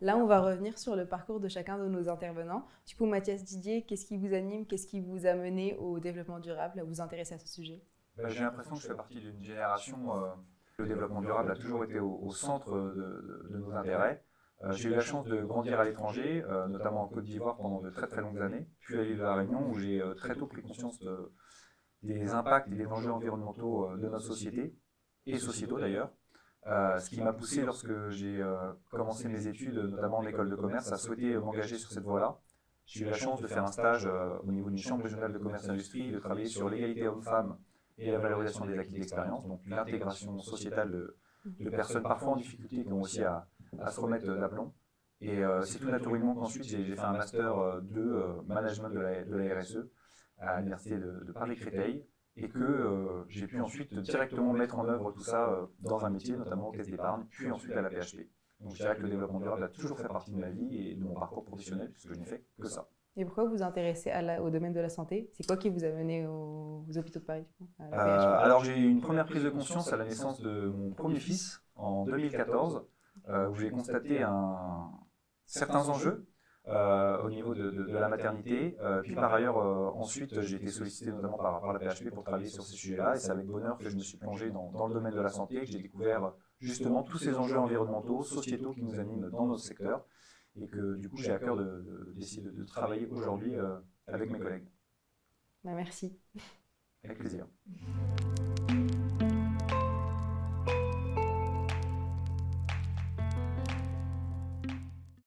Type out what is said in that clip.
Là, on va revenir sur le parcours de chacun de nos intervenants. Du coup, Mathias Didier, qu'est-ce qui vous anime? Qu'est-ce qui vous a mené au développement durable, à vous intéresser à ce sujet bah, J'ai l'impression que je fais partie d'une génération. Euh, le développement durable a toujours été au, centre de, nos intérêts. Euh, j'ai eu la chance de grandir à l'étranger, euh, notamment en Côte d'Ivoire pendant de très très longues années, puis à l'île de la Réunion où j'ai très tôt pris conscience des impacts et des enjeux environnementaux de notre société, et sociétaux d'ailleurs. Euh, ce qui m'a poussé lorsque j'ai euh, commencé mes études, notamment en école de commerce, à souhaiter m'engager sur cette voie-là. J'ai eu la chance de faire un stage euh, au niveau d'une chambre régionale de commerce et d'industrie, de travailler sur l'égalité homme-femme et la valorisation des acquis d'expérience, donc l'intégration sociétale de, personnes parfois en difficulté qui ont aussi à, se remettre d'aplomb. Et c'est tout naturellement qu'ensuite j'ai fait un master de management de la, de la RSE à l'université de, de Paris-Créteil, et que euh, j'ai pu ensuite directement mettre en œuvre tout ça euh, dans un métier, notamment au caisse d'épargne, puis ensuite à la PHP. Donc je dirais que le développement durable a toujours fait partie de ma vie et de mon parcours professionnel, puisque je n'ai fait que ça. Et pourquoi vous vous intéressez au domaine de la santé? C'est quoi qui vous a mené aux, hôpitaux de Paris euh, Alors j'ai eu une première prise de conscience à la naissance de mon premier fils en 2014, où j'ai constaté un, certains enjeux euh, au niveau de, de, de la maternité. Euh, puis par ailleurs, euh, ensuite, j'ai été sollicité notamment par, par, la PHP pour travailler sur ces sujets-là. Et c'est avec bonheur que je me suis plongé dans, dans le domaine de la santé, que j'ai découvert justement tous ces enjeux environnementaux, sociétaux qui nous animent dans notre secteur. Et que du coup, j'ai à cœur d'essayer de, de, travailler aujourd'hui avec mes collègues. Bah, merci. Avec plaisir.